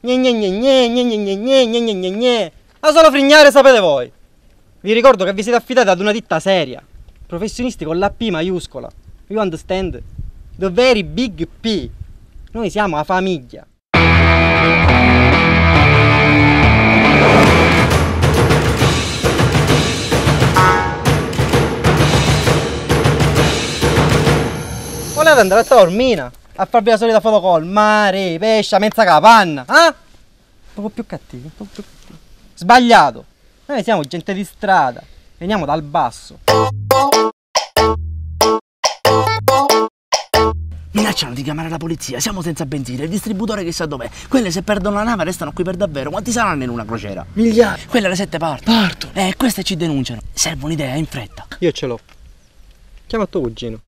Gne gne gne gne gne gne solo frignare sapete voi. Vi ricordo che vi siete affidati ad una ditta seria. Professionisti con la P maiuscola. You understand? The very big P. Noi siamo la famiglia. Volete andare a Taormina a farvi la solita foto col mare, pesce, mezza capanna, eh? Un po' più cattivi, un po' più cattivi. Sbagliato. Noi siamo gente di strada, veniamo dal basso. Minacciano di chiamare la polizia, siamo senza benzina, il distributore chissà dov'è. Quelle se perdono la nave restano qui per davvero. Quanti saranno in una crociera? Migliaia. Quelle le sette partono. Parto. Eh, queste ci denunciano. Serve un'idea, in fretta. Io ce l'ho. Chiama tuo cugino.